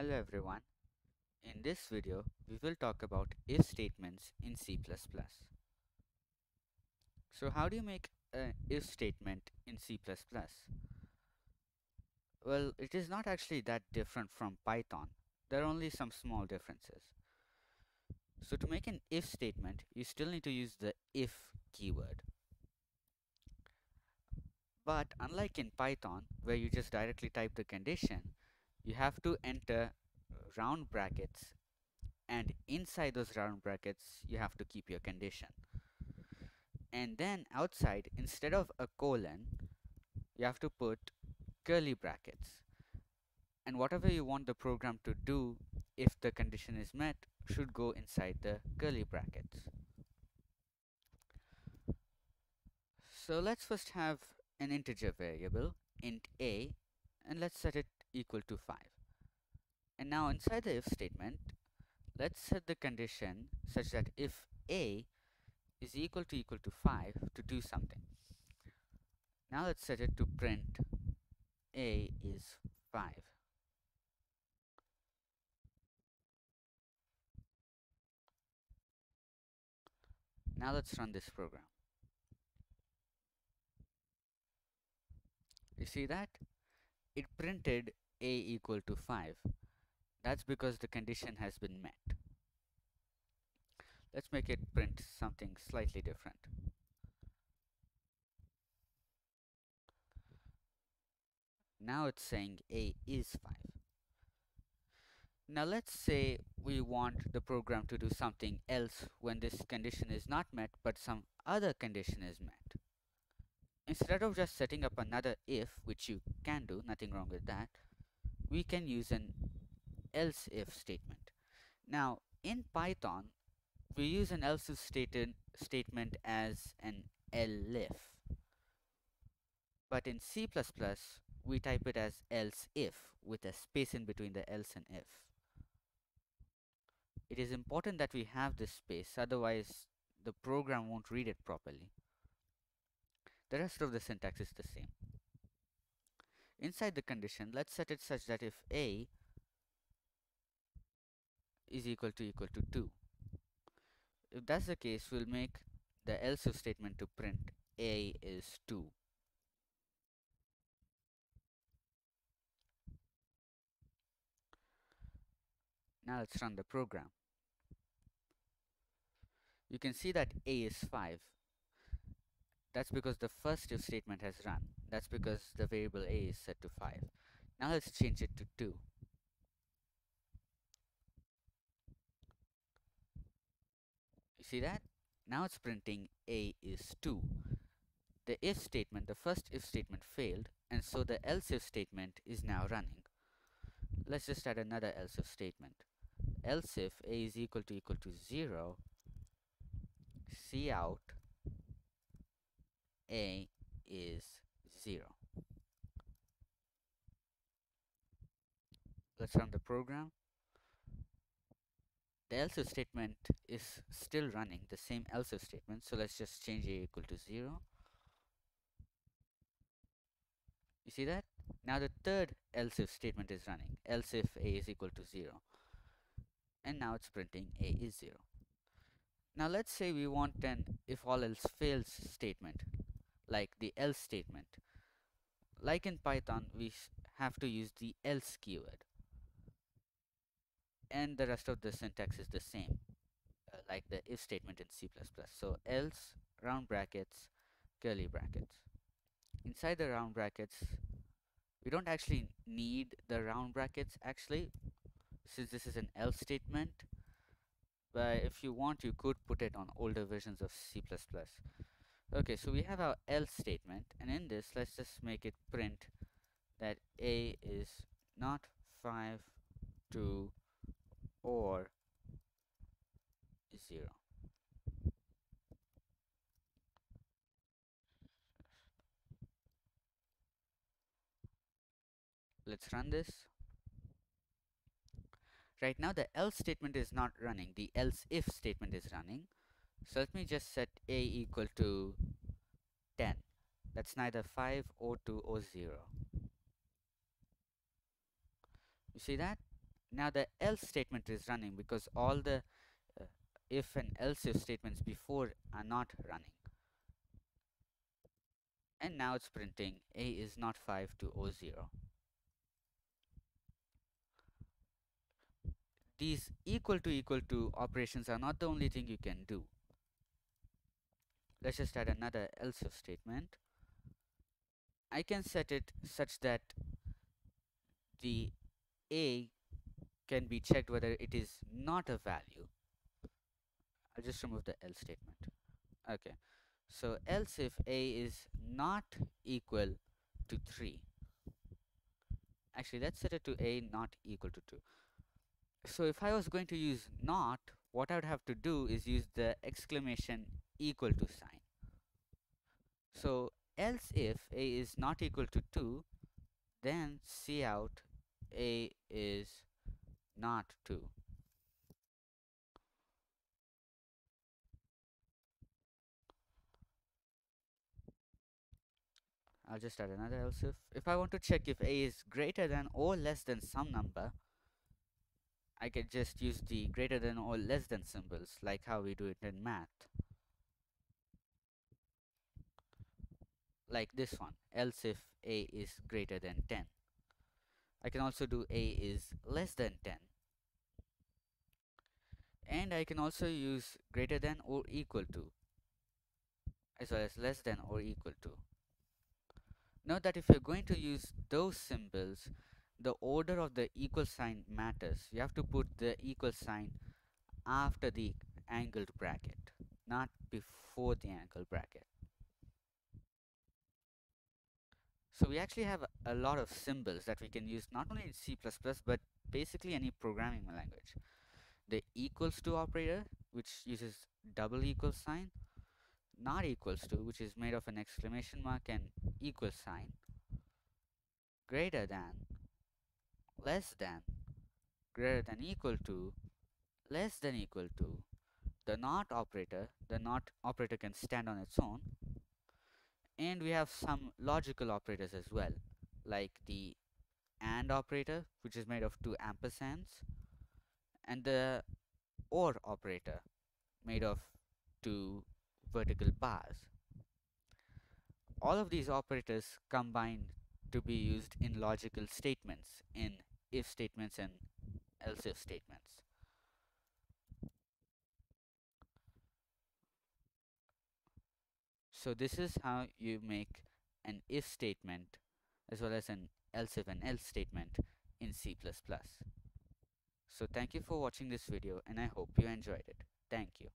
Hello everyone. In this video, we will talk about if statements in C++. So how do you make an if statement in C++? Well, it is not actually that different from Python. There are only some small differences. So to make an if statement, you still need to use the if keyword. But unlike in Python, where you just directly type the condition, you have to enter round brackets and inside those round brackets you have to keep your condition. And then outside instead of a colon you have to put curly brackets. And whatever you want the program to do if the condition is met should go inside the curly brackets. So let's first have an integer variable int a and let's set it equal to 5 and now inside the if statement, let's set the condition such that if a is equal to equal to 5 to do something. Now let's set it to print a is 5. Now let's run this program. You see that? It printed a equal to 5 that's because the condition has been met. Let's make it print something slightly different. Now it's saying A is 5. Now let's say we want the program to do something else when this condition is not met but some other condition is met. Instead of just setting up another if, which you can do, nothing wrong with that, we can use an else if statement. Now in Python we use an else if stated statement as an elif but in C++ we type it as else if with a space in between the else and if. It is important that we have this space otherwise the program won't read it properly. The rest of the syntax is the same. Inside the condition, let's set it such that if a is equal to equal to 2. If that's the case, we'll make the else if statement to print a is 2. Now let's run the program. You can see that a is 5. That's because the first if statement has run. That's because the variable a is set to 5. Now let's change it to 2. You see that? Now it's printing a is 2. The if statement, the first if statement failed and so the else if statement is now running. Let's just add another else if statement. Else if a is equal to equal to 0, cout a is 0. Let's run the program. The else if statement is still running the same else if statement so let's just change a equal to 0 you see that? Now the third else if statement is running. Else if a is equal to 0 and now it's printing a is 0 now let's say we want an if all else fails statement like the else statement like in python we have to use the else keyword and the rest of the syntax is the same uh, like the if statement in C++. So else round brackets curly brackets. Inside the round brackets we don't actually need the round brackets actually since this is an else statement but if you want you could put it on older versions of C++. Okay so we have our else statement and in this let's just make it print that a is not 5 to or 0. Let's run this. Right now the else statement is not running, the else if statement is running. So let me just set a equal to 10. That's neither 5 or 2 or 0. You see that? now the else statement is running because all the uh, if and else if statements before are not running and now it's printing a is not 5 to o 0 these equal to equal to operations are not the only thing you can do let's just add another else if statement I can set it such that the a can be checked whether it is not a value. I'll just remove the else statement. Okay, so else if a is not equal to 3. Actually, let's set it to a not equal to 2. So if I was going to use not, what I would have to do is use the exclamation equal to sign. So else if a is not equal to 2, then cout a is not 2. I'll just add another else if. If I want to check if a is greater than or less than some number, I can just use the greater than or less than symbols like how we do it in math. Like this one, else if a is greater than 10. I can also do a is less than 10 and I can also use greater than or equal to as well as less than or equal to. Note that if you're going to use those symbols the order of the equal sign matters. You have to put the equal sign after the angled bracket not before the angled bracket. So we actually have a, lot of symbols that we can use not only in C++ but basically any programming language. The equals to operator which uses double equal sign, not equals to which is made of an exclamation mark and equal sign, greater than, less than, greater than equal to, less than equal to, the not operator, the not operator can stand on its own, and we have some logical operators as well like the AND operator which is made of two ampersands and the OR operator made of two vertical bars. All of these operators combine to be used in logical statements in if statements and else if statements. So this is how you make an if statement as well as an else if and else statement in C++. So thank you for watching this video and I hope you enjoyed it. Thank you.